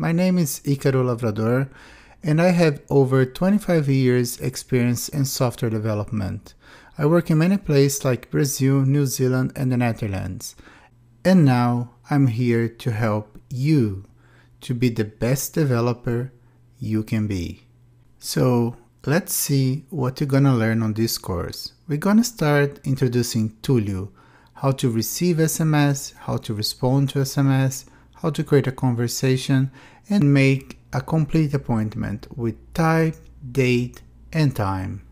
My name is Icaro Lavrador and I have over 25 years experience in software development. I work in many places like Brazil, New Zealand and the Netherlands. And now I'm here to help you to be the best developer you can be. So let's see what you're gonna learn on this course. We're gonna start introducing Twilio, how to receive SMS, how to respond to SMS, how to create a conversation and make a complete appointment with type, date and time.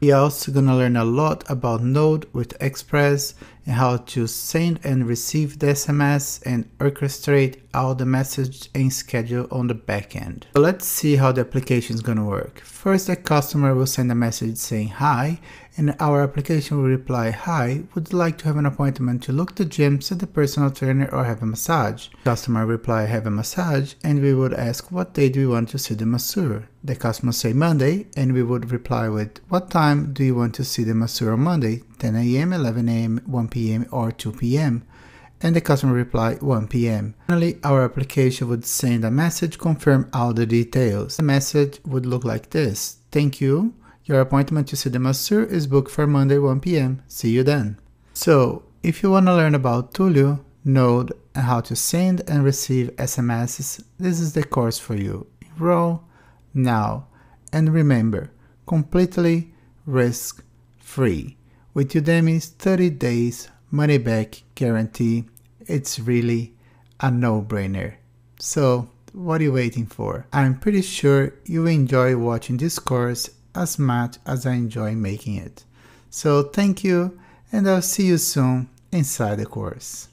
We're also gonna learn a lot about Node with Express how to send and receive the SMS and orchestrate all the message and schedule on the backend. So let's see how the application is gonna work. First, the customer will send a message saying hi and our application will reply, Hi, would like to have an appointment to look the gym, see the personal trainer or have a massage? Customer reply, have a massage and we would ask what day do you want to see the masseur? The customer say Monday and we would reply with what time do you want to see the masseur on Monday? 10 a.m., 11 a.m., 1 p.m. or 2 p.m. And the customer reply 1 p.m. Finally, our application would send a message confirm all the details. The message would look like this. Thank you. Your appointment to see the masseur is booked for Monday 1 p.m. See you then. So, if you want to learn about Twilio, Node, and how to send and receive SMSs, this is the course for you. Enroll now and remember, completely risk free. With Udemy's 30 days money back guarantee, it's really a no brainer. So, what are you waiting for? I'm pretty sure you enjoy watching this course as much as I enjoy making it. So thank you and I'll see you soon inside the course.